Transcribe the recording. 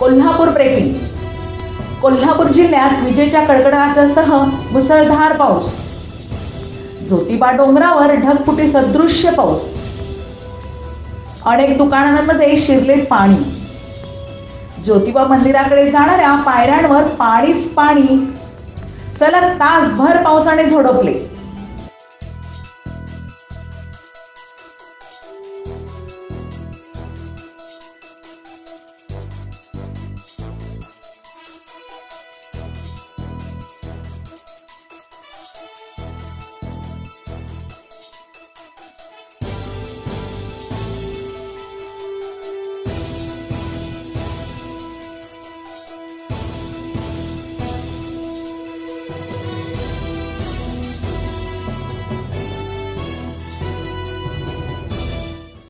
Kolhapur breaking. Kolhapur जिल्ह्यात विजेच्या कडकडाटासह मुसळधार पाऊस. ज्योतिबा डोंगरावर ढगफुटी सदृश्य पाऊस. अनेक दुकानांमध्ये शिरले पाणी. ज्योतिबा मंदिराकडे जाणाऱ्या पायऱ्यांवर पाणीच पाणी. सलग तासभर पावसाने झोडपले.